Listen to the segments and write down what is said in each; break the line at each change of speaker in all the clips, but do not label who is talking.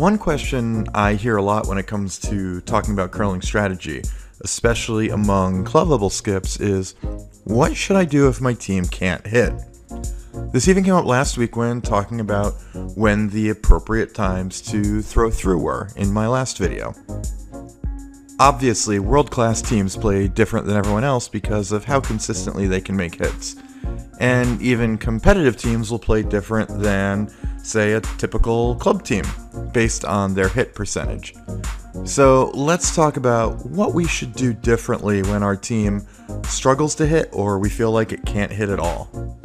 One question I hear a lot when it comes to talking about curling strategy, especially among club level skips, is what should I do if my team can't hit? This even came up last week when talking about when the appropriate times to throw through were in my last video. Obviously, world class teams play different than everyone else because of how consistently they can make hits. And even competitive teams will play different than, say, a typical club team, based on their hit percentage. So let's talk about what we should do differently when our team struggles to hit or we feel like it can't hit at all.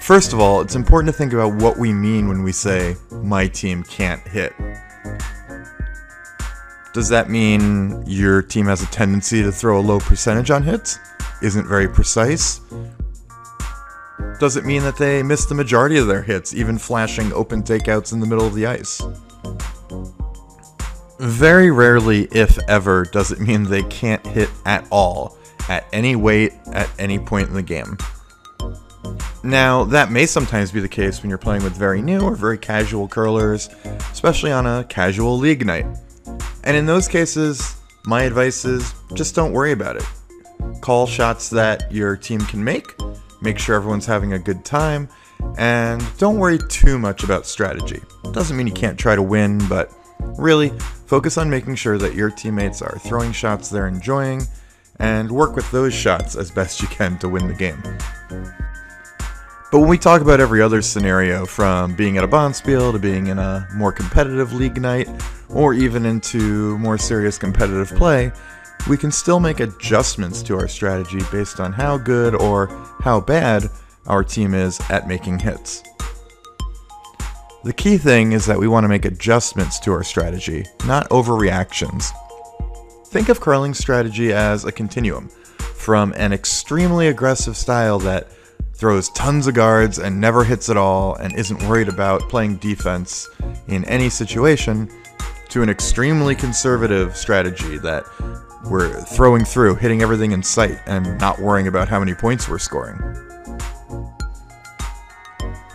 First of all, it's important to think about what we mean when we say, my team can't hit. Does that mean your team has a tendency to throw a low percentage on hits? Isn't very precise? Does it mean that they miss the majority of their hits, even flashing open takeouts in the middle of the ice? Very rarely, if ever, does it mean they can't hit at all, at any weight, at any point in the game. Now, that may sometimes be the case when you're playing with very new or very casual curlers, especially on a casual league night. And in those cases, my advice is just don't worry about it. Call shots that your team can make, make sure everyone's having a good time, and don't worry too much about strategy. Doesn't mean you can't try to win, but really, focus on making sure that your teammates are throwing shots they're enjoying, and work with those shots as best you can to win the game. But when we talk about every other scenario, from being at a Bonspiel to being in a more competitive league night, or even into more serious competitive play, we can still make adjustments to our strategy based on how good or how bad our team is at making hits. The key thing is that we want to make adjustments to our strategy, not overreactions. Think of curling strategy as a continuum, from an extremely aggressive style that throws tons of guards and never hits at all and isn't worried about playing defense in any situation, to an extremely conservative strategy that we're throwing through, hitting everything in sight, and not worrying about how many points we're scoring.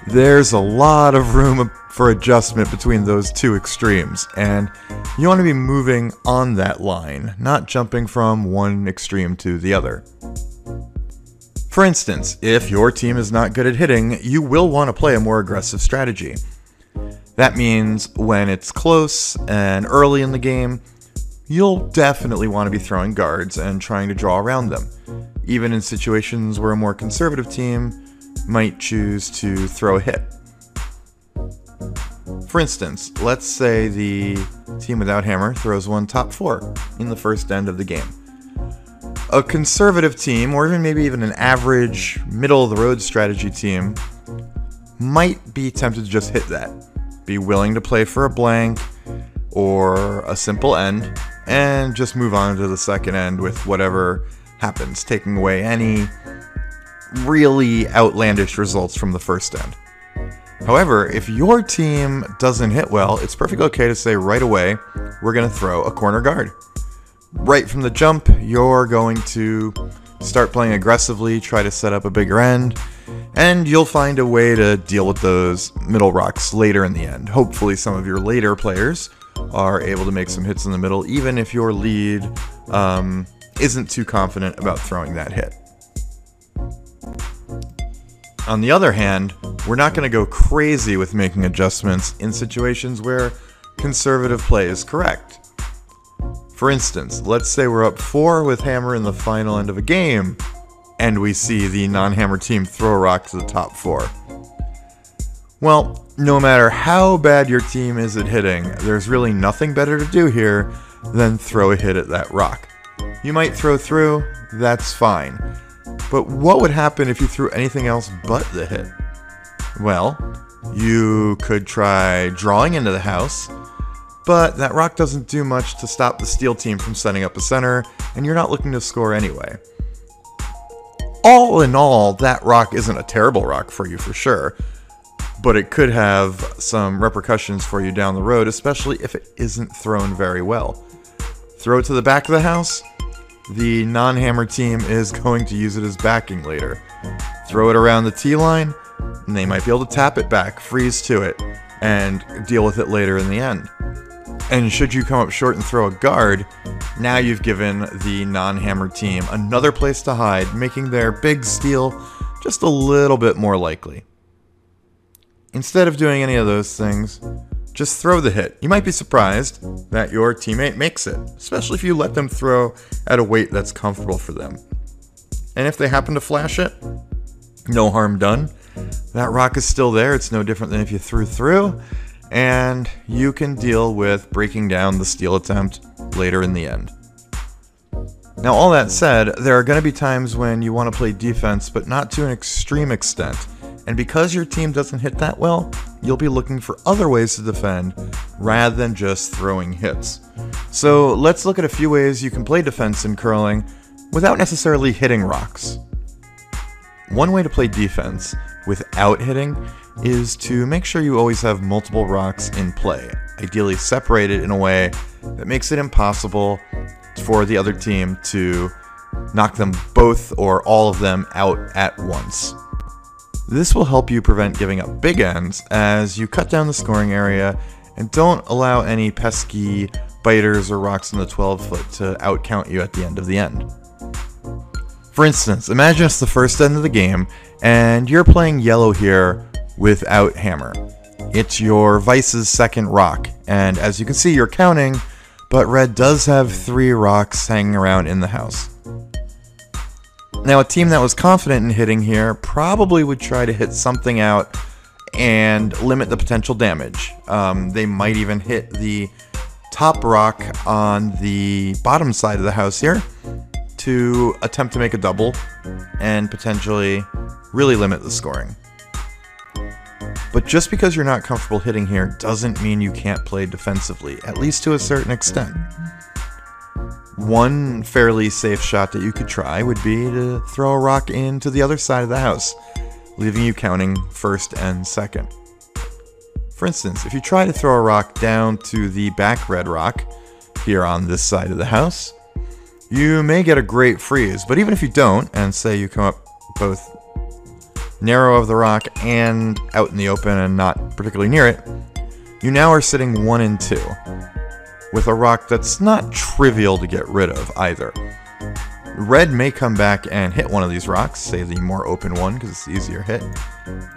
There's a lot of room for adjustment between those two extremes, and you want to be moving on that line, not jumping from one extreme to the other. For instance, if your team is not good at hitting, you will want to play a more aggressive strategy. That means when it's close and early in the game, you'll definitely want to be throwing guards and trying to draw around them, even in situations where a more conservative team might choose to throw a hit. For instance, let's say the team without hammer throws one top four in the first end of the game a conservative team, or even maybe even an average, middle of the road strategy team, might be tempted to just hit that. Be willing to play for a blank or a simple end, and just move on to the second end with whatever happens, taking away any really outlandish results from the first end. However, if your team doesn't hit well, it's perfectly okay to say right away, we're going to throw a corner guard right from the jump, you're going to start playing aggressively, try to set up a bigger end, and you'll find a way to deal with those middle rocks later in the end. Hopefully, some of your later players are able to make some hits in the middle, even if your lead um, isn't too confident about throwing that hit. On the other hand, we're not going to go crazy with making adjustments in situations where conservative play is correct. For instance, let's say we're up 4 with Hammer in the final end of a game, and we see the non Hammer team throw a rock to the top 4. Well, no matter how bad your team is at hitting, there's really nothing better to do here than throw a hit at that rock. You might throw through, that's fine. But what would happen if you threw anything else but the hit? Well, you could try drawing into the house, but that rock doesn't do much to stop the steal team from setting up a center, and you're not looking to score anyway. All in all, that rock isn't a terrible rock for you for sure, but it could have some repercussions for you down the road, especially if it isn't thrown very well. Throw it to the back of the house, the non hammer team is going to use it as backing later. Throw it around the T line, and they might be able to tap it back, freeze to it, and deal with it later in the end. And should you come up short and throw a guard, now you've given the non hammer team another place to hide, making their big steal just a little bit more likely. Instead of doing any of those things, just throw the hit. You might be surprised that your teammate makes it, especially if you let them throw at a weight that's comfortable for them. And if they happen to flash it, no harm done. That rock is still there. It's no different than if you threw through, and you can deal with breaking down the steal attempt later in the end. Now, all that said, there are going to be times when you want to play defense, but not to an extreme extent. And because your team doesn't hit that well, you'll be looking for other ways to defend rather than just throwing hits. So let's look at a few ways you can play defense in curling without necessarily hitting rocks. One way to play defense without hitting is to make sure you always have multiple rocks in play, ideally separated in a way that makes it impossible for the other team to knock them both or all of them out at once. This will help you prevent giving up big ends as you cut down the scoring area and don't allow any pesky biters or rocks in the 12 foot to outcount you at the end of the end. For instance, imagine it's the first end of the game and you're playing yellow here without hammer. It's your Vice's second rock, and as you can see, you're counting, but red does have three rocks hanging around in the house. Now, a team that was confident in hitting here probably would try to hit something out and limit the potential damage. Um, they might even hit the top rock on the bottom side of the house here to attempt to make a double and potentially really limit the scoring. But just because you're not comfortable hitting here doesn't mean you can't play defensively, at least to a certain extent. One fairly safe shot that you could try would be to throw a rock into the other side of the house, leaving you counting first and second. For instance, if you try to throw a rock down to the back red rock, here on this side of the house, you may get a great freeze, but even if you don't, and say you come up both narrow of the rock and out in the open and not particularly near it, you now are sitting 1 and 2 with a rock that's not trivial to get rid of either. Red may come back and hit one of these rocks, say the more open one because it's easier hit,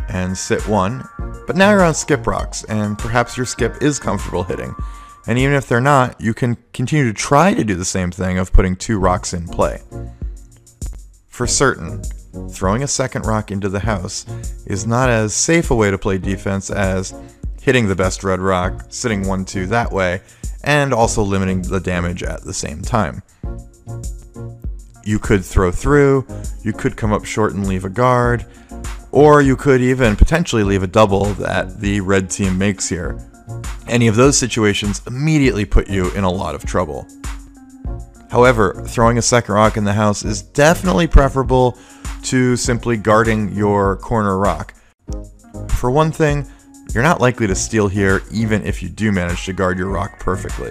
and sit one. But now you're on skip rocks, and perhaps your skip is comfortable hitting. And even if they're not, you can continue to try to do the same thing of putting two rocks in play. For certain, throwing a second rock into the house is not as safe a way to play defense as hitting the best red rock, sitting 1 2 that way, and also limiting the damage at the same time. You could throw through, you could come up short and leave a guard, or you could even potentially leave a double that the red team makes here. Any of those situations immediately put you in a lot of trouble. However, throwing a second rock in the house is definitely preferable to simply guarding your corner rock. For one thing, you're not likely to steal here even if you do manage to guard your rock perfectly.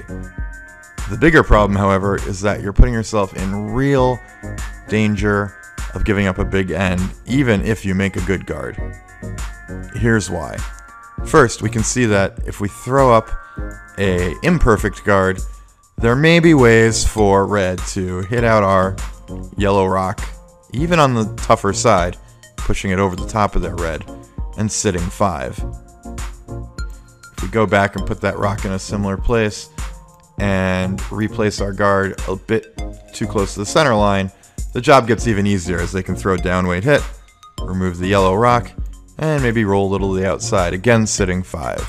The bigger problem, however, is that you're putting yourself in real danger of giving up a big end even if you make a good guard. Here's why. First, we can see that if we throw up a imperfect guard, there may be ways for red to hit out our yellow rock, even on the tougher side, pushing it over the top of their red and sitting 5 we go back and put that rock in a similar place and replace our guard a bit too close to the center line, the job gets even easier as they can throw down weight hit, remove the yellow rock, and maybe roll a little to the outside, again sitting 5.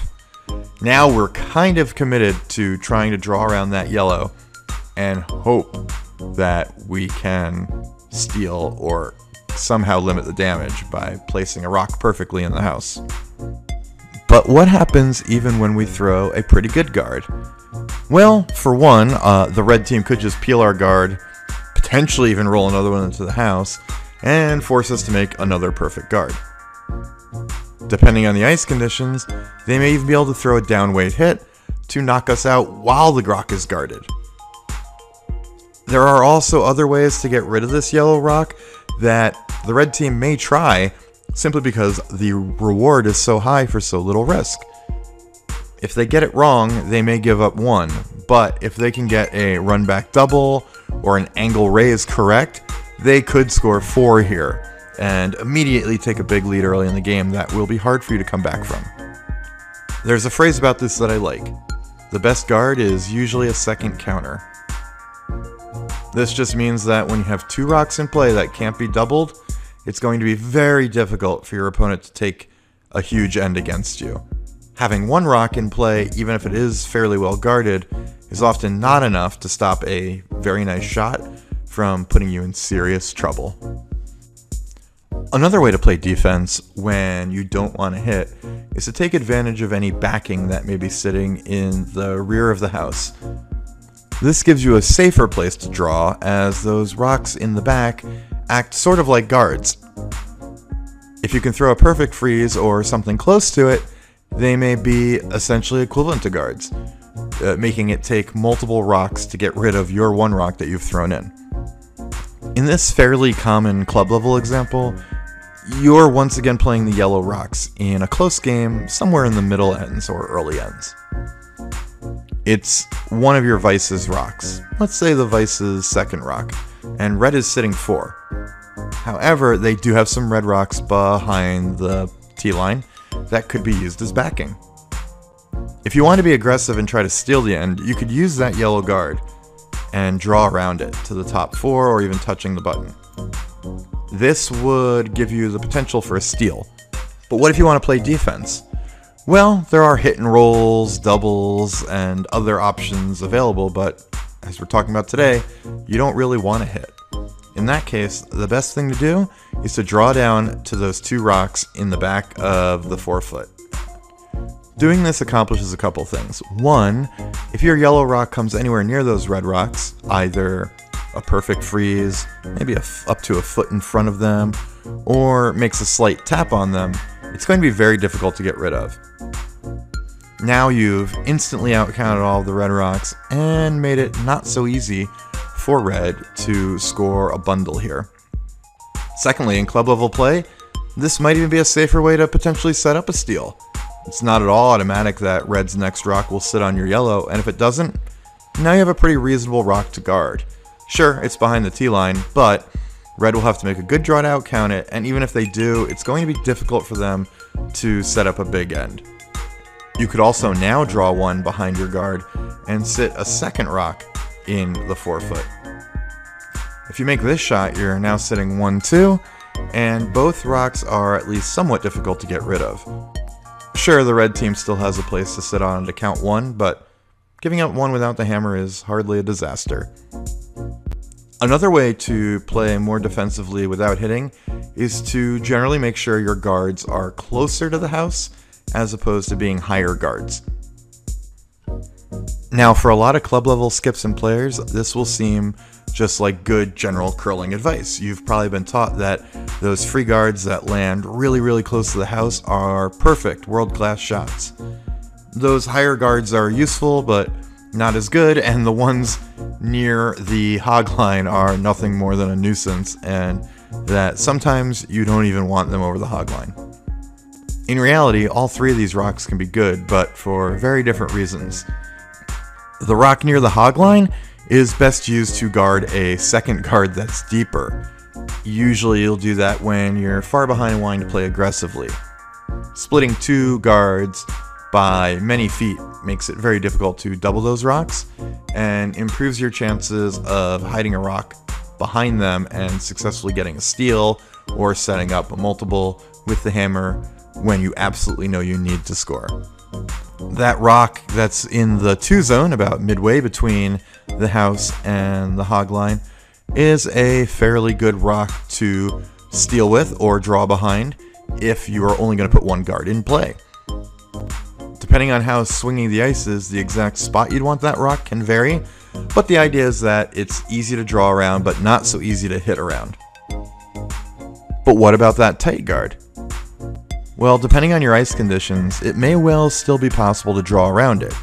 Now we're kind of committed to trying to draw around that yellow and hope that we can steal or somehow limit the damage by placing a rock perfectly in the house. But what happens even when we throw a pretty good guard? Well, for one, uh, the red team could just peel our guard, potentially even roll another one into the house, and force us to make another perfect guard. Depending on the ice conditions, they may even be able to throw a downweight hit to knock us out while the rock is guarded. There are also other ways to get rid of this yellow rock that the red team may try simply because the reward is so high for so little risk. If they get it wrong, they may give up one, but if they can get a run back double or an angle raise correct, they could score four here and immediately take a big lead early in the game that will be hard for you to come back from. There's a phrase about this that I like. The best guard is usually a second counter. This just means that when you have two rocks in play that can't be doubled, it's going to be very difficult for your opponent to take a huge end against you. Having one rock in play, even if it is fairly well guarded, is often not enough to stop a very nice shot from putting you in serious trouble. Another way to play defense when you don't want to hit is to take advantage of any backing that may be sitting in the rear of the house. This gives you a safer place to draw as those rocks in the back act sort of like guards. If you can throw a perfect freeze or something close to it, they may be essentially equivalent to guards, uh, making it take multiple rocks to get rid of your one rock that you've thrown in. In this fairly common club level example, you're once again playing the yellow rocks in a close game somewhere in the middle ends or early ends. It's one of your vice's rocks. Let's say the vice's second rock, and red is sitting four. However, they do have some red rocks behind the T line that could be used as backing. If you want to be aggressive and try to steal the end, you could use that yellow guard and draw around it to the top four or even touching the button. This would give you the potential for a steal. But what if you want to play defense? Well, there are hit and rolls, doubles, and other options available, but as we're talking about today, you don't really want to hit. In that case, the best thing to do is to draw down to those two rocks in the back of the four-foot. Doing this accomplishes a couple things. One, if your yellow rock comes anywhere near those red rocks, either a perfect freeze, maybe up to a foot in front of them, or makes a slight tap on them, it's going to be very difficult to get rid of. Now you've instantly outcounted all the red rocks and made it not so easy for red to score a bundle here. Secondly, in club level play, this might even be a safer way to potentially set up a steal. It's not at all automatic that red's next rock will sit on your yellow, and if it doesn't, now you have a pretty reasonable rock to guard. Sure, it's behind the T line, but red will have to make a good draw to outcount it, and even if they do, it's going to be difficult for them to set up a big end. You could also now draw one behind your guard and sit a second rock in the four-foot. If you make this shot, you're now sitting 1-2, and both rocks are at least somewhat difficult to get rid of. Sure, the red team still has a place to sit on to count 1, but giving up 1 without the hammer is hardly a disaster. Another way to play more defensively without hitting is to generally make sure your guards are closer to the house as opposed to being higher guards. Now, for a lot of club level skips and players, this will seem just like good general curling advice. You've probably been taught that those free guards that land really, really close to the house are perfect, world class shots. Those higher guards are useful, but not as good, and the ones near the hog line are nothing more than a nuisance, and that sometimes you don't even want them over the hog line. In reality, all three of these rocks can be good, but for very different reasons. The rock near the hog line is best used to guard a second guard that's deeper. Usually you'll do that when you're far behind wanting to play aggressively. Splitting two guards by many feet makes it very difficult to double those rocks and improves your chances of hiding a rock behind them and successfully getting a steal or setting up a multiple with the hammer when you absolutely know you need to score. That rock that's in the two zone, about midway between the house and the hog line, is a fairly good rock to steal with or draw behind if you are only going to put one guard in play. Depending on how swinging the ice is, the exact spot you'd want that rock can vary, but the idea is that it's easy to draw around, but not so easy to hit around. But what about that tight guard? Well, depending on your ice conditions, it may well still be possible to draw around it.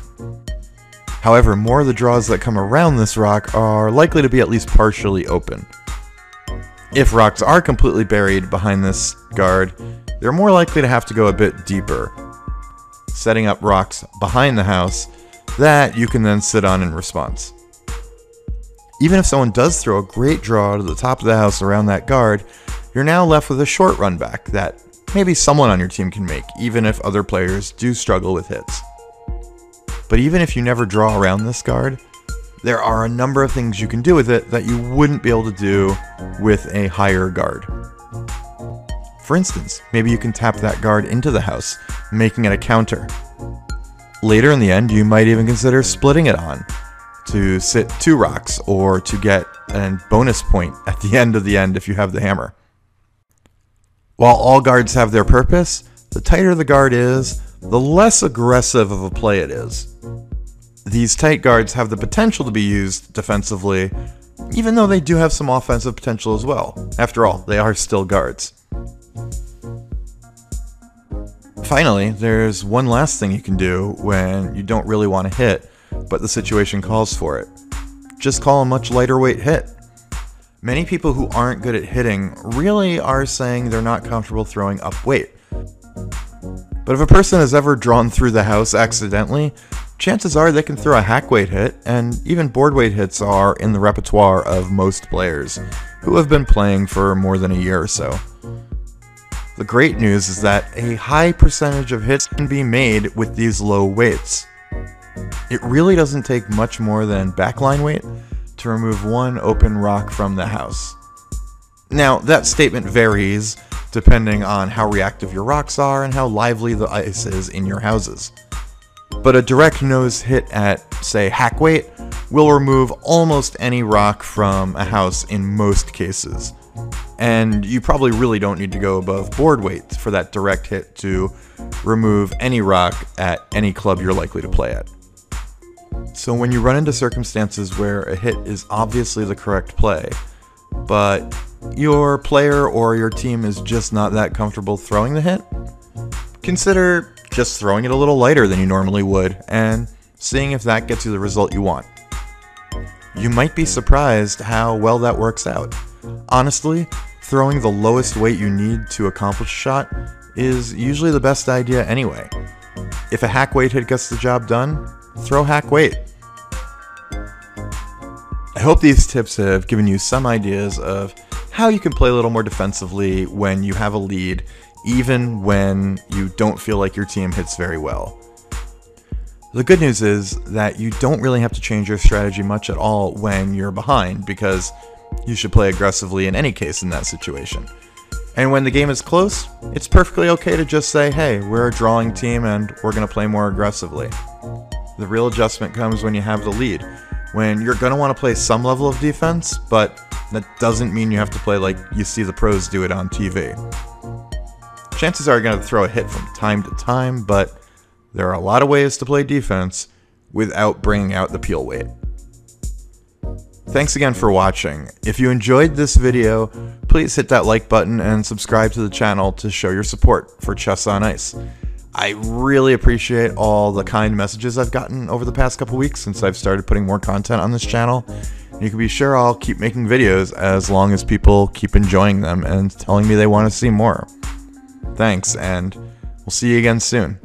However, more of the draws that come around this rock are likely to be at least partially open. If rocks are completely buried behind this guard, they're more likely to have to go a bit deeper, setting up rocks behind the house that you can then sit on in response. Even if someone does throw a great draw to the top of the house around that guard, you're now left with a short run back that maybe someone on your team can make, even if other players do struggle with hits. But even if you never draw around this guard, there are a number of things you can do with it that you wouldn't be able to do with a higher guard. For instance, maybe you can tap that guard into the house, making it a counter. Later in the end, you might even consider splitting it on to sit two rocks or to get a bonus point at the end of the end if you have the hammer. While all guards have their purpose, the tighter the guard is, the less aggressive of a play it is. These tight guards have the potential to be used defensively, even though they do have some offensive potential as well. After all, they are still guards. Finally, there's one last thing you can do when you don't really want to hit, but the situation calls for it. Just call a much lighter weight hit. Many people who aren't good at hitting really are saying they're not comfortable throwing up weight. But if a person has ever drawn through the house accidentally, chances are they can throw a hack weight hit, and even board weight hits are in the repertoire of most players who have been playing for more than a year or so. The great news is that a high percentage of hits can be made with these low weights. It really doesn't take much more than backline weight to remove one open rock from the house. Now, that statement varies depending on how reactive your rocks are and how lively the ice is in your houses. But a direct nose hit at, say, hack weight will remove almost any rock from a house in most cases. And you probably really don't need to go above board weight for that direct hit to remove any rock at any club you're likely to play at. So when you run into circumstances where a hit is obviously the correct play, but your player or your team is just not that comfortable throwing the hit, consider just throwing it a little lighter than you normally would and seeing if that gets you the result you want. You might be surprised how well that works out. Honestly, throwing the lowest weight you need to accomplish a shot is usually the best idea anyway. If a hack weight hit gets the job done, throw hack weight. I hope these tips have given you some ideas of how you can play a little more defensively when you have a lead, even when you don't feel like your team hits very well. The good news is that you don't really have to change your strategy much at all when you're behind, because you should play aggressively in any case in that situation. And when the game is close, it's perfectly okay to just say, hey, we're a drawing team and we're going to play more aggressively. The real adjustment comes when you have the lead, when you're going to want to play some level of defense, but that doesn't mean you have to play like you see the pros do it on TV. Chances are you're going to throw a hit from time to time, but there are a lot of ways to play defense without bringing out the peel weight. Thanks again for watching. If you enjoyed this video, please hit that like button and subscribe to the channel to show your support for Chess on Ice. I really appreciate all the kind messages I've gotten over the past couple weeks since I've started putting more content on this channel. You can be sure I'll keep making videos as long as people keep enjoying them and telling me they want to see more. Thanks, and we'll see you again soon.